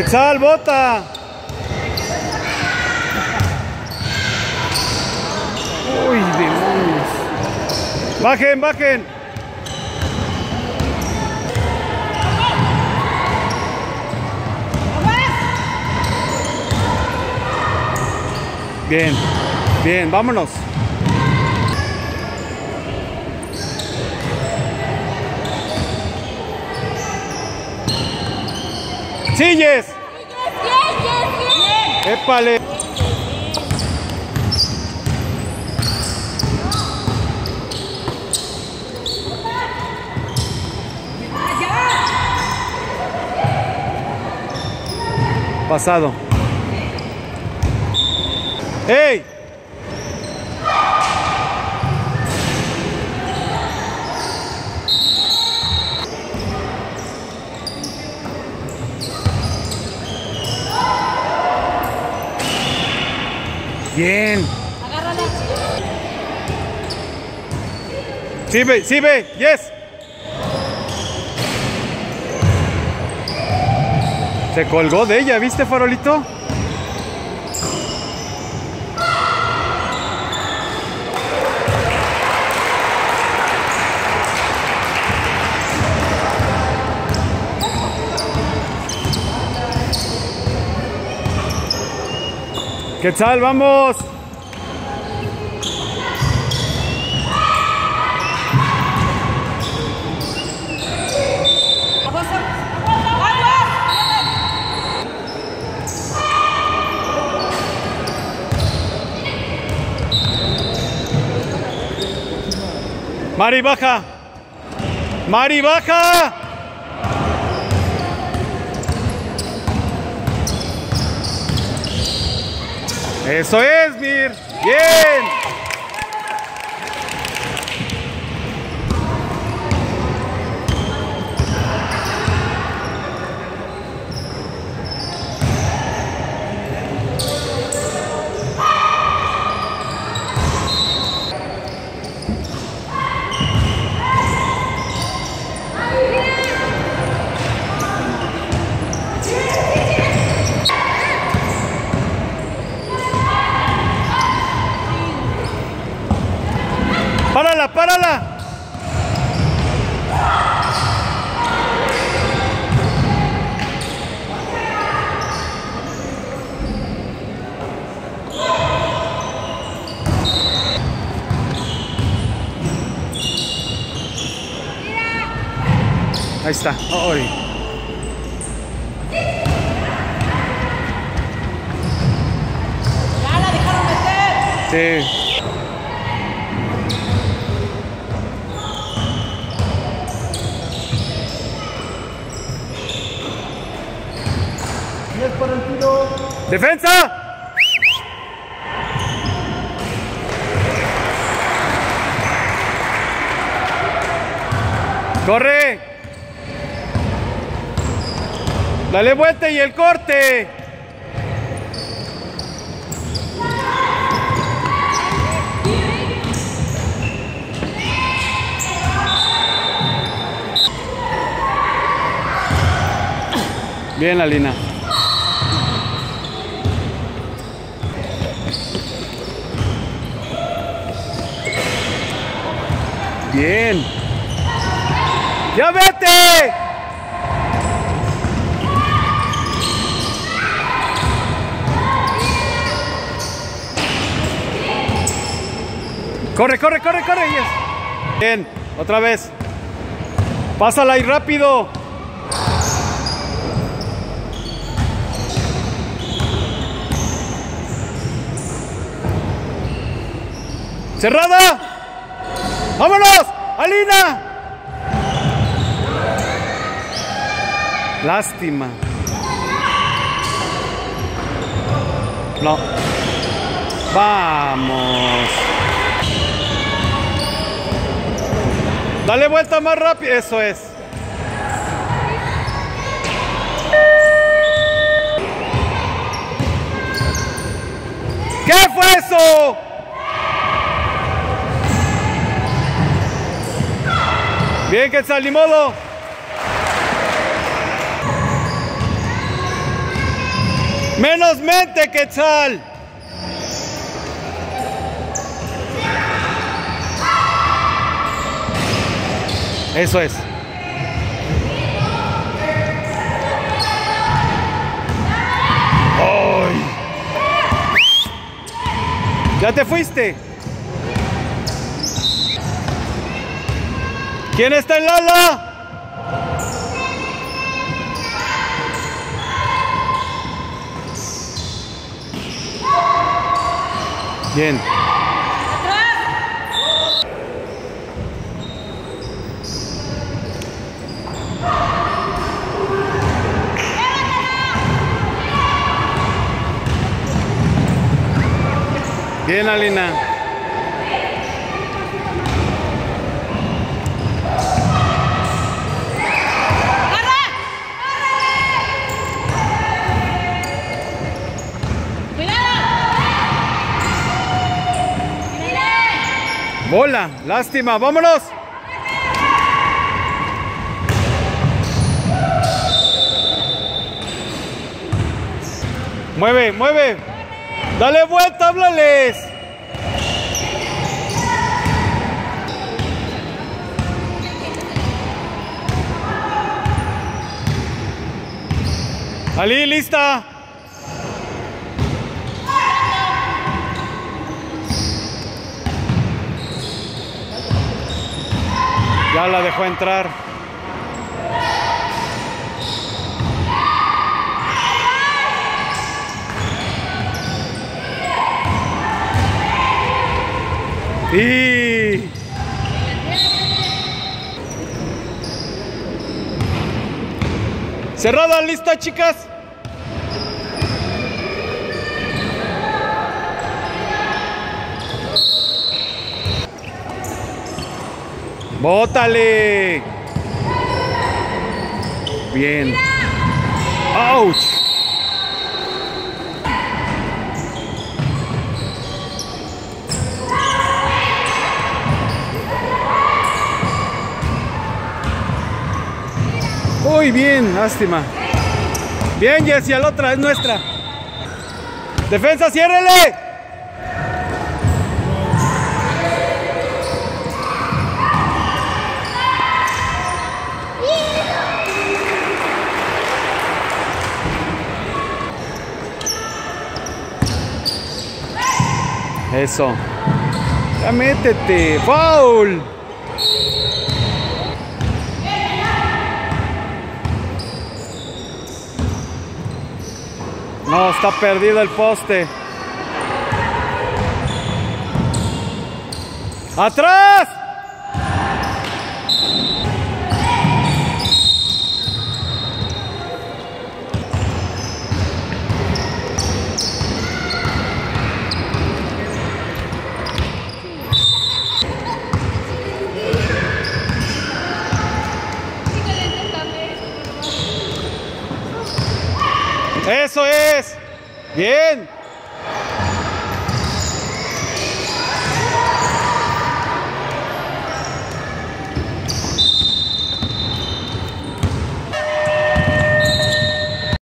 Quetzal, bota. Uy, demonios. Bajen, bajen. Bien, bien, vámonos. ¡Silles! ¡Épale! Pasado. ¡Ey! Bien. Sí, ve, sí, ve, yes. Se colgó de ella, ¿viste, farolito? ¿Qué tal? Vamos. Mari, baja. Mari, baja. Eso es, Mir. Bien. ¡Párala, párala! Ahí está. Ya la dejaron meter. Sí. ¡Defensa! ¡Corre! ¡Dale vuelta y el corte! Bien, la Bien. ¡Ya vete! Corre, corre, corre, corre. yes. Bien, otra vez. Pásala ahí rápido. ¡Cerrada! ¡Vámonos! ¡Alina! Lástima. No. Vamos. Dale vuelta más rápido. Eso es. ¿Qué fue eso? Bien, que ni modo. Menos mente, Quetzal. Eso es. ¡Ay! ¿Ya te fuiste? ¿Quién está en Lala? Bien. Bien, Alina. Lástima, vámonos. Mueve, mueve. Dale vuelta, háblales. Ali, lista. La dejó entrar. Y cerrada lista, chicas. ¡Bótale! Bien. ¡Auch! Muy bien, lástima. Bien, Jessie, la otra es nuestra. Defensa, ciérrele. Eso. Ya métete. Foul. No, está perdido el poste. ¡Atrás! Eso es. Bien.